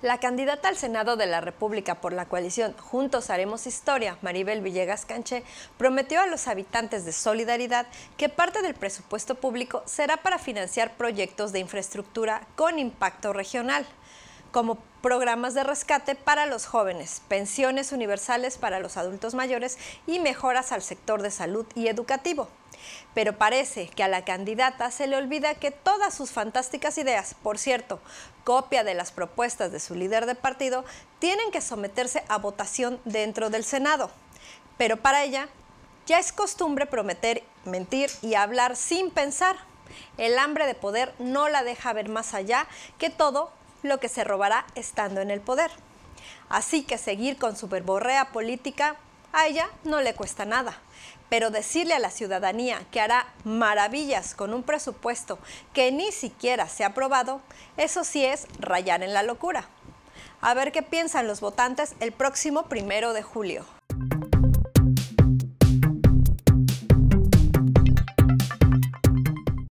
La candidata al Senado de la República por la coalición Juntos Haremos Historia, Maribel Villegas Canché, prometió a los habitantes de Solidaridad que parte del presupuesto público será para financiar proyectos de infraestructura con impacto regional como programas de rescate para los jóvenes, pensiones universales para los adultos mayores y mejoras al sector de salud y educativo. Pero parece que a la candidata se le olvida que todas sus fantásticas ideas, por cierto, copia de las propuestas de su líder de partido, tienen que someterse a votación dentro del Senado. Pero para ella ya es costumbre prometer, mentir y hablar sin pensar. El hambre de poder no la deja ver más allá que todo lo que se robará estando en el poder. Así que seguir con su verborrea política a ella no le cuesta nada. Pero decirle a la ciudadanía que hará maravillas con un presupuesto que ni siquiera se ha aprobado, eso sí es rayar en la locura. A ver qué piensan los votantes el próximo primero de julio.